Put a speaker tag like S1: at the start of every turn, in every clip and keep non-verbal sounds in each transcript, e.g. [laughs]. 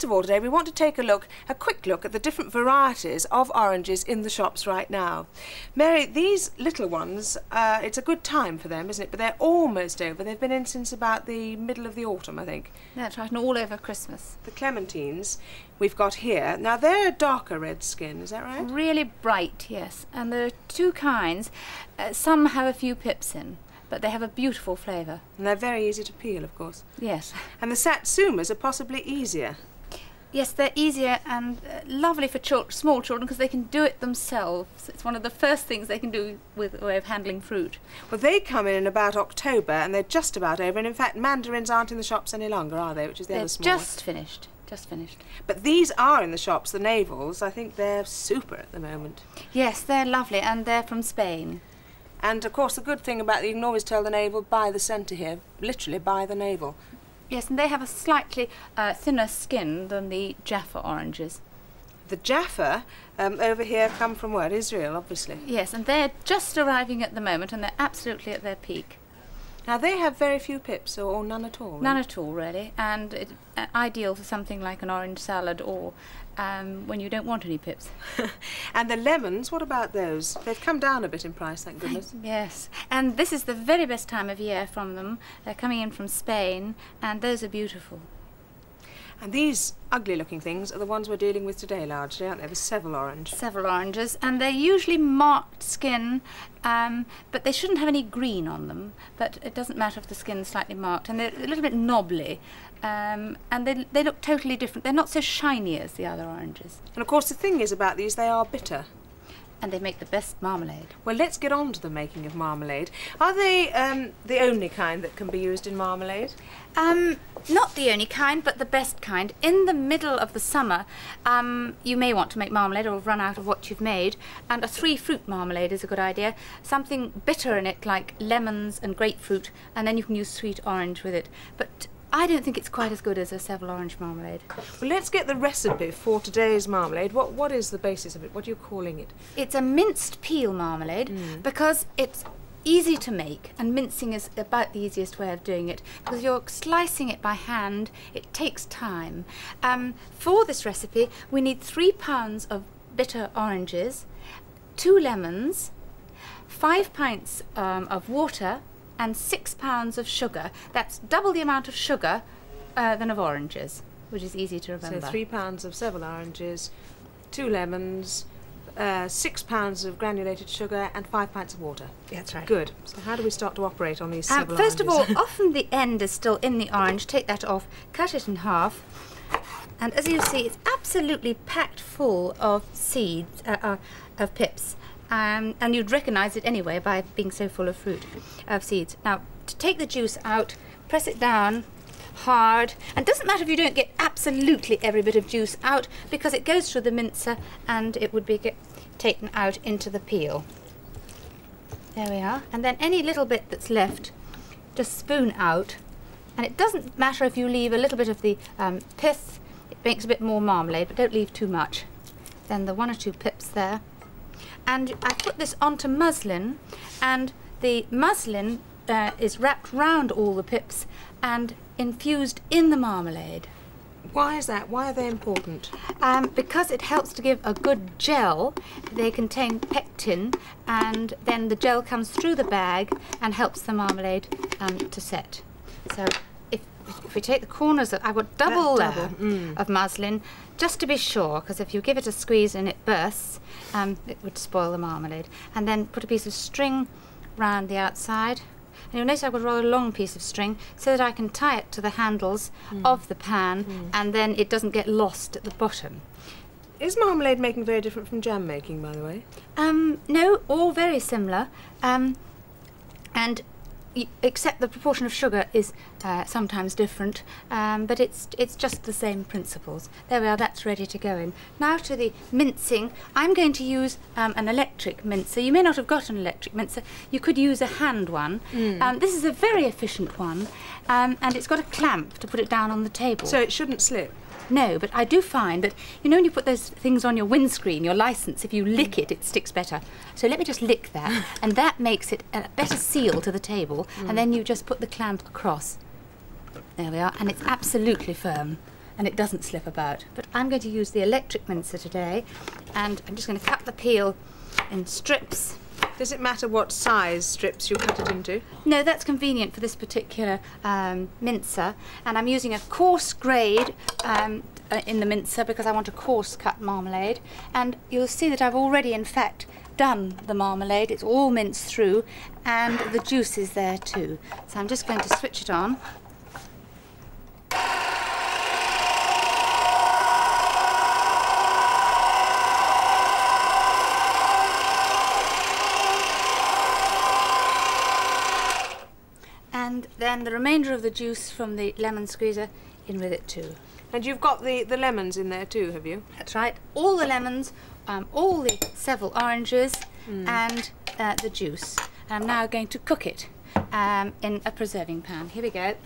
S1: first of all today we want to take a look, a quick look at the different varieties of oranges in the shops right now. Mary, these little ones, uh, it's a good time for them, isn't it? But they're almost over. They've been in since about the middle of the autumn, I think.
S2: That's right, and all over Christmas.
S1: The clementines we've got here, now they're a darker red skin, is that right?
S2: Really bright, yes. And there are two kinds. Uh, some have a few pips in but they have a beautiful flavour.
S1: And they're very easy to peel, of course.
S2: Yes.
S1: And the satsumas are possibly easier.
S2: Yes, they're easier and uh, lovely for small children because they can do it themselves. It's one of the first things they can do with a way of handling fruit.
S1: Well, they come in in about October and they're just about over. And in fact, mandarins aren't in the shops any longer, are they? Which is the
S2: they're
S1: other small.
S2: just finished. Just finished.
S1: But these are in the shops, the navels. I think they're super at the moment.
S2: Yes, they're lovely and they're from Spain.
S1: And of course, the good thing about you can always tell the navel by the centre here, literally by the navel.
S2: Yes, and they have a slightly uh, thinner skin than the Jaffa oranges.
S1: The Jaffa um, over here come from where? Israel, obviously.
S2: Yes, and they're just arriving at the moment and they're absolutely at their peak.
S1: Now they have very few pips or, or none at all.
S2: None at all, really, and it, uh, ideal for something like an orange salad or um, when you don't want any pips. [laughs]
S1: and the lemons, what about those? They've come down a bit in price, thank goodness.
S2: Yes, and this is the very best time of year from them. They're coming in from Spain, and those are beautiful.
S1: And these ugly looking things are the ones we're dealing with today largely, aren't they? The Seville orange.
S2: Seville oranges, and they're usually marked skin, um, but they shouldn't have any green on them. But it doesn't matter if the skin's slightly marked, and they're a little bit knobbly, um, and they, they look totally different. They're not so shiny as the other oranges.
S1: And of course the thing is about these, they are bitter
S2: and they make the best marmalade.
S1: Well, let's get on to the making of marmalade. Are they um, the only kind that can be used in marmalade?
S2: Um, not the only kind, but the best kind. In the middle of the summer, um, you may want to make marmalade or run out of what you've made, and a three-fruit marmalade is a good idea. Something bitter in it, like lemons and grapefruit, and then you can use sweet orange with it. But I don't think it's quite as good as a Seville orange marmalade.
S1: Well, let's get the recipe for today's marmalade. What What is the basis of it? What are you calling it?
S2: It's a minced peel marmalade mm. because it's easy to make and mincing is about the easiest way of doing it because you're slicing it by hand it takes time um, for this recipe we need three pounds of bitter oranges two lemons five pints um, of water and six pounds of sugar. That's double the amount of sugar uh, than of oranges, which is easy to remember.
S1: So three pounds of Seville oranges, two lemons, uh, six pounds of granulated sugar and five pints of water.
S2: That's right.
S1: Good. So how do we start to operate on these um,
S2: First
S1: oranges?
S2: of all, often the end is still in the orange. Take that off, cut it in half. And as you see, it's absolutely packed full of seeds, uh, uh, of pips um, and you'd recognise it anyway by being so full of fruit, of seeds. Now, to take the juice out, press it down hard, and doesn't matter if you don't get absolutely every bit of juice out because it goes through the mincer and it would be taken out into the peel. There we are. And then any little bit that's left, just spoon out. And it doesn't matter if you leave a little bit of the um, pith, it makes a bit more marmalade, but don't leave too much. Then the one or two pips there and I put this onto muslin and the muslin uh, is wrapped round all the pips and infused in the marmalade.
S1: Why is that? Why are they important?
S2: Um, because it helps to give a good gel. They contain pectin, and then the gel comes through the bag and helps the marmalade um, to set. So if we take the corners, of, I've got double level mm. of muslin, just to be sure, because if you give it a squeeze and it bursts, um, it would spoil the marmalade. And then put a piece of string round the outside. And you'll notice I've got a rather long piece of string so that I can tie it to the handles mm. of the pan mm. and then it doesn't get lost at the bottom.
S1: Is marmalade making very different from jam making, by the way?
S2: Um, no, all very similar. Um, and except the proportion of sugar is uh, sometimes different, um, but it's it's just the same principles. There we are, that's ready to go in. Now to the mincing. I'm going to use um, an electric mincer. You may not have got an electric mincer. You could use a hand one. Mm. Um, this is a very efficient one, um, and it's got a clamp to put it down on the table.
S1: So it shouldn't slip?
S2: No, but I do find that, you know, when you put those things on your windscreen, your license, if you lick it, it sticks better. So let me just lick that, [laughs] and that makes it a better seal to the table, mm. and then you just put the clamp across. There we are, and it's absolutely firm. and it doesn't slip about. But I'm going to use the electric mincer today and I'm just going to cut the peel in strips.
S1: Does it matter what size strips you cut it into?
S2: No, that's convenient for this particular um, mincer and I'm using a coarse grade um, uh, in the mincer because I want a coarse cut marmalade and you'll see that I've already in fact done the marmalade. It's all minced through and the juice is there too. So I'm just going to switch it on. And then the remainder of the juice from the lemon squeezer in with it too.
S1: And you've got the, the lemons in there too, have you?
S2: That's right. All the lemons, um, all the Seville oranges, and uh, the juice. I'm now going to cook it um, in a preserving pan. Here we go.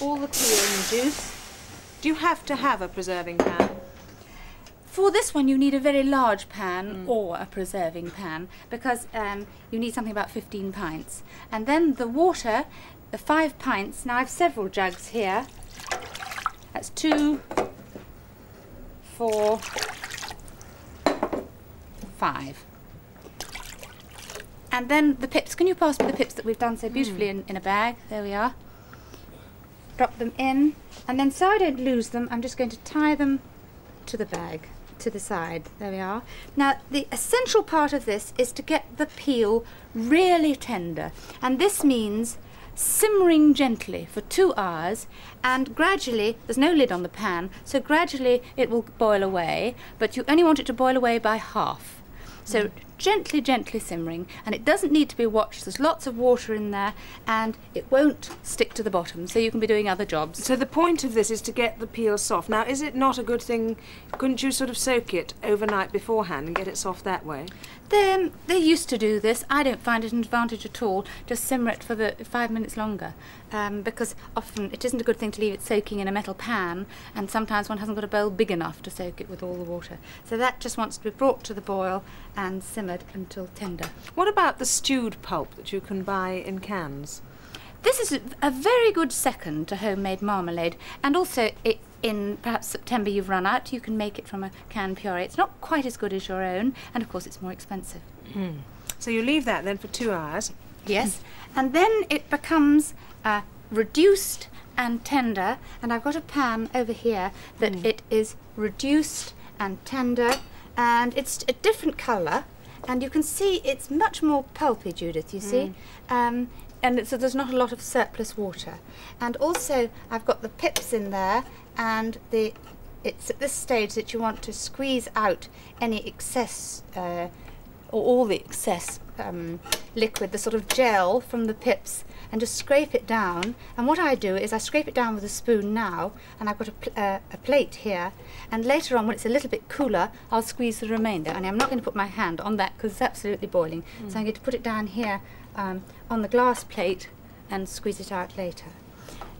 S2: All the peel and juice.
S1: Do you have to have a preserving pan?
S2: For this one, you need a very large pan or a preserving pan because um, you need something about 15 pints. And then the water, the five pints. Now I've several jugs here. That's two, four, five. And then the pips. Can you pass me the pips that we've done so beautifully hmm. in, in a bag? There we are. Drop them in. And then so I don't lose them, I'm just going to tie them to the bag, to the side. There we are. Now, the essential part of this is to get the peel really tender. And this means simmering gently for two hours and gradually, there's no lid on the pan, so gradually it will boil away, but you only want it to boil away by half. So mm. gently, gently simmering, and it doesn't need to be watched. There's lots of water in there, and it won't stick to the bottom, so you can be doing other jobs.
S1: So the point of this is to get the peel soft. Now, is it not a good thing? Couldn't you sort of soak it overnight beforehand and get it soft that way?
S2: They, they used to do this. I don't find it an advantage at all. Just simmer it for the five minutes longer, um, because often it isn't a good thing to leave it soaking in a metal pan, and sometimes one hasn't got a bowl big enough to soak it with all the water. So that just wants to be brought to the boil and simmered until tender.
S1: What about the stewed pulp that you can buy in cans?
S2: This is a, a very good second to homemade marmalade, and also it, in perhaps September you've run out, you can make it from a canned puree. It's not quite as good as your own, and of course it's more expensive.
S1: So you leave that then for two hours.
S2: Yes, and then it becomes uh, reduced and tender, and I've got a pan over here that it is reduced and tender, and it's a different colour, and you can see it's much more pulpy, Judith. You see, um, and so there's not a lot of surplus water, and also I've got the pips in there, and the it's at this stage that you want to squeeze out any excess. Uh, or all the excess um, liquid, the sort of gel from the pips, and just scrape it down. And what I do is I scrape it down with a spoon now, and I've got a, pl- uh, a plate here. And later on, when it's a little bit cooler, I'll squeeze the remainder. And I'm not going to put my hand on that because it's absolutely boiling. So I'm going to put it down here um, on the glass plate and squeeze it out later.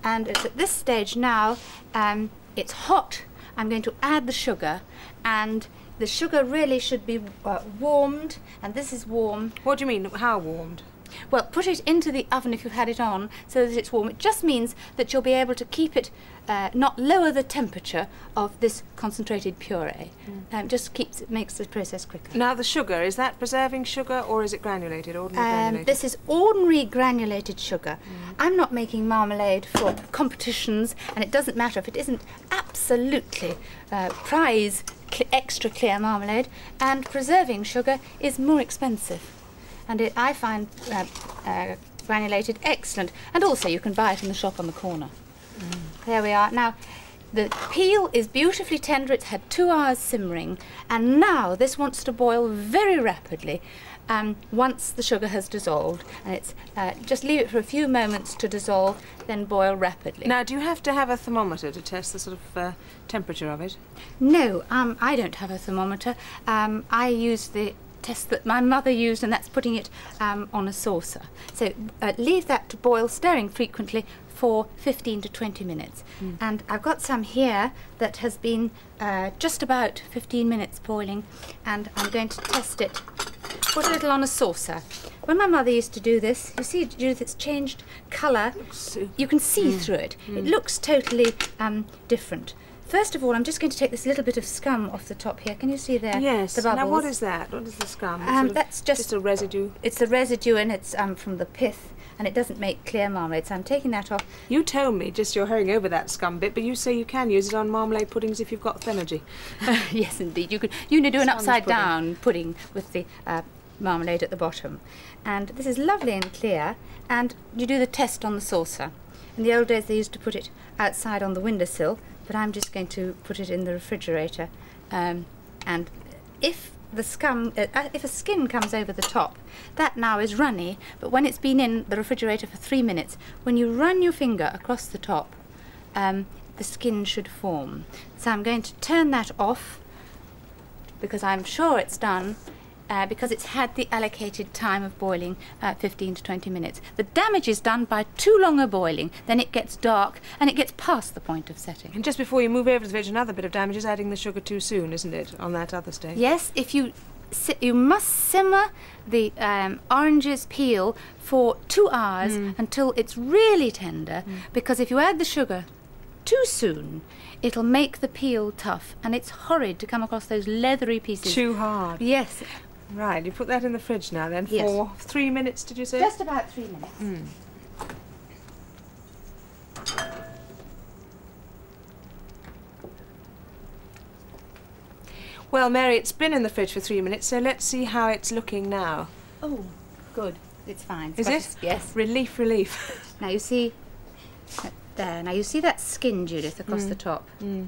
S2: And it's at this stage now, um, it's hot. I'm going to add the sugar, and the sugar really should be uh, warmed, and this is warm.
S1: What do you mean? How warmed?
S2: Well, put it into the oven if you've had it on so that it's warm. It just means that you'll be able to keep it, uh, not lower the temperature of this concentrated puree. Um, just keeps makes the process quicker.
S1: Now the sugar is that preserving sugar or is it granulated? Ordinary
S2: Um,
S1: granulated.
S2: this is ordinary granulated sugar. I'm not making marmalade for competitions, and it doesn't matter if it isn't absolutely uh, prize cl- extra clear marmalade. And preserving sugar is more expensive, and it, I find uh, uh, granulated excellent. And also, you can buy it in the shop on the corner. There we are. Now, the peel is beautifully tender. It's had two hours simmering, and now this wants to boil very rapidly. Um, once the sugar has dissolved, and it's uh, just leave it for a few moments to dissolve, then boil rapidly.
S1: Now, do you have to have a thermometer to test the sort of uh, temperature of it?
S2: No, um, I don't have a thermometer. Um, I use the test that my mother used, and that's putting it um, on a saucer. So uh, leave that to boil, stirring frequently for 15 to 20 minutes. And I've got some here that has been uh, just about 15 minutes boiling, and I'm going to test it. Put a little on a saucer. When my mother used to do this, you see, Judith, it's changed colour.
S1: So-
S2: You can see through it. It looks totally um, different. First of all, I'm just going to take this little bit of scum off the top here. Can you see there?
S1: Yes.
S2: The bubbles.
S1: Now, what is that? What is the scum?
S2: Um,
S1: Sort of-
S2: that's just-
S1: just a residue.
S2: It's the residue and it's um, from the pith and it doesn't make clear marmalade. So I'm taking that off.
S1: You told me just you're hurrying over that scum bit, but you say you can use it on marmalade puddings if you've got Fenergy. [laughs]
S2: yes, indeed. You could you could do an upside
S1: pudding.
S2: down pudding with the uh, marmalade at the bottom. And this is lovely and clear. And you do the test on the saucer. In the old days, they used to put it outside on the windowsill, but I'm just going to put it in the refrigerator. Um, and if the scum, uh, uh, if a skin comes over the top, that now is runny. But when it's been in the refrigerator for three minutes, when you run your finger across the top, um, the skin should form. So I'm going to turn that off because I'm sure it's done uh, because it's had the allocated time of boiling uh, 15 to 20 minutes. The damage is done by too long a boiling, then it gets dark and it gets past the point of setting.
S1: And just before you move over to the veg, another bit of damage is adding the sugar too soon, isn't it, on that other stage?
S2: Yes, if you si- you must simmer the um, oranges peel for two hours until it's really tender because if you add the sugar too soon, it'll make the peel tough and it's horrid to come across those leathery pieces.
S1: Too hard.
S2: Yes,
S1: Right, you put that in the fridge now then
S2: Yes.
S1: for three minutes, did you say?
S2: just about three minutes. Hmm.
S1: Well, Mary, it's been in the fridge for three minutes, so let's see how it's looking now.
S2: Oh, good. It's fine.
S1: Is
S2: Got
S1: it?
S2: Yes.
S1: Relief, relief. [laughs]
S2: Now you see that there. Now you see that skin, Judith, across the hmm. top. Hmm.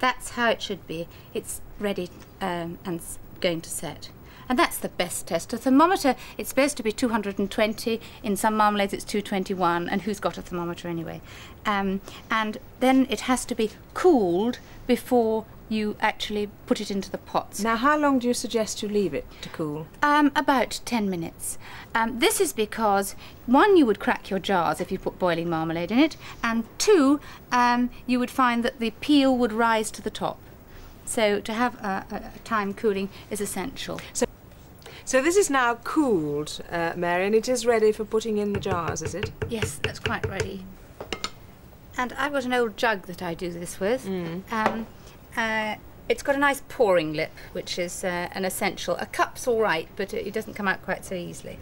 S2: That's how it should be. It's ready um, and going to set. And that's the best test. A thermometer, it's supposed to be 220. In some marmalades, it's 221. And who's got a thermometer anyway? Um, and then it has to be cooled before you actually put it into the pots.
S1: now, how long do you suggest you leave it to cool?
S2: Um, about 10 minutes. Um, this is because, one, you would crack your jars if you put boiling marmalade in it, and two, um, you would find that the peel would rise to the top. So, to have a, a, a time cooling is essential.
S1: So this is now cooled, uh, Mary, and it is ready for putting in the jars, is it?
S2: Yes, that's quite ready. And I've got an old jug that I do this with. Um, uh, it's got a nice pouring lip, which is uh, an essential. A cup's all right, but it doesn't come out quite so easily.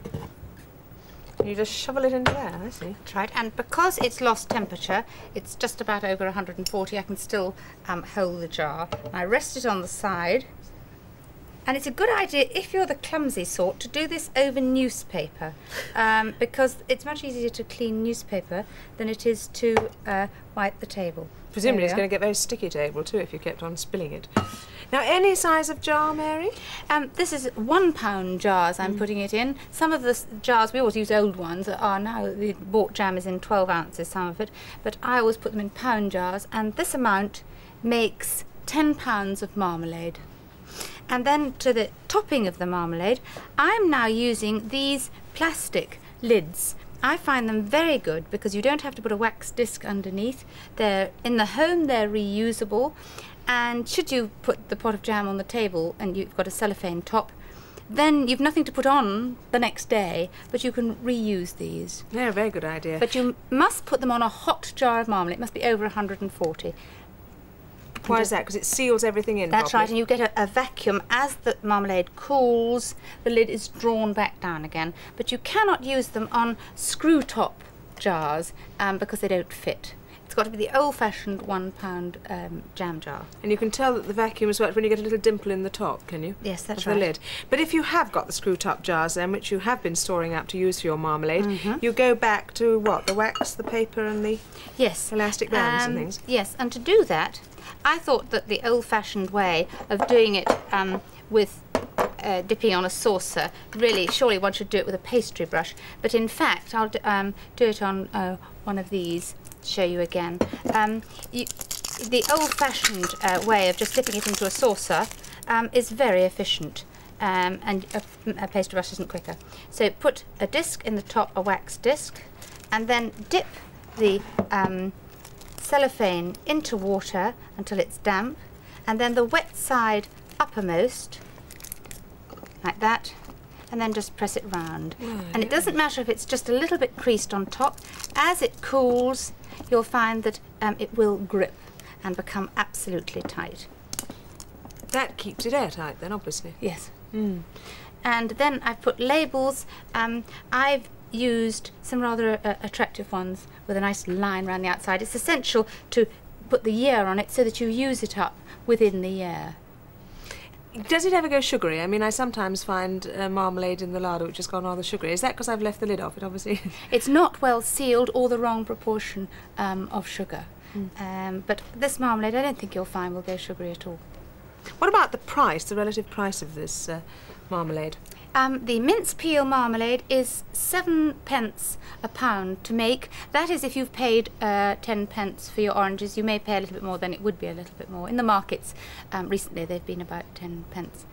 S1: You just shovel it into there, I see.
S2: That's right. And because it's lost temperature, it's just about over 140, I can still um, hold the jar. I rest it on the side. And it's a good idea, if you're the clumsy sort, to do this over newspaper. Um, because it's much easier to clean newspaper than it is to uh, wipe the table.
S1: Presumably it's going to get very sticky table too if you kept on spilling it. Now, any size of jar, Mary?
S2: Um, this is one pound jars
S1: Mm.
S2: I'm putting it in. Some of the jars, we always use old ones, are now, the bought jam is in 12 ounces, some of it, but I always put them in pound jars, and this amount makes 10 pounds of marmalade. And then to the topping of the marmalade, I'm now using these plastic lids. I find them very good because you don't have to put a wax disc underneath. They're in the home, they're reusable. And should you put the pot of jam on the table and you've got a cellophane top, then you've nothing to put on the next day, but you can reuse these.
S1: They're a very good idea.
S2: But you must put them on a hot jar of marmalade. It must be over 140.
S1: Why is that? Because it seals everything in
S2: That's right, and you get a, a vacuum as the marmalade cools. The lid is drawn back down again, but you cannot use them on screw top jars um, because they don't fit. It's got to be the old-fashioned one-pound um, jam jar.
S1: And you can tell that the vacuum has worked when you get a little dimple in the top, can you?
S2: Yes, that's right.
S1: the lid. But if you have got the screw top jars then, which you have been storing up to use for your marmalade,
S2: Mm-hmm.
S1: you go back to what? The wax, the paper, and the
S2: Yes,
S1: elastic bands and
S2: Um,
S1: things.
S2: Yes, and to do that, I thought that the old-fashioned way of doing it um, with uh, dipping on a saucer, really, surely one should do it with a pastry brush. But in fact, I'll d- um, do it on uh, one of these. Show you again. Um, you, the old-fashioned uh, way of just dipping it into a saucer um, is very efficient. Um, and a, a pastry brush isn't quicker. So put a disc in the top, a wax disc, and then dip the um, cellophane into water until it's damp, and then the wet side uppermost, like that, and then just press it round. And it doesn't matter if it's just a little bit creased on top. As it cools, you'll find that um, it will grip. and become absolutely tight.
S1: That keeps it airtight then, obviously.
S2: Yes.
S1: Mm.
S2: And then I've put labels. Um, I've used some rather uh, attractive ones with a nice line around the outside. It's essential to put the year on it so that you use it up within the year.
S1: Does it ever go sugary? I mean, I sometimes find uh, marmalade in the larder which has gone rather sugary. Is that because I've left the lid off it, obviously? [laughs]
S2: It's not well sealed or the wrong proportion um, of sugar. Um, but this marmalade I don't think you'll find will go sugary at all.
S1: what about the price, the relative price of this uh, marmalade?
S2: Um, the mince peel marmalade is seven pence a pound to make. That is if you've paid uh, ten pence for your oranges. You may pay a little bit more, then it would be a little bit more. In the markets um, recently, they've been about ten pence.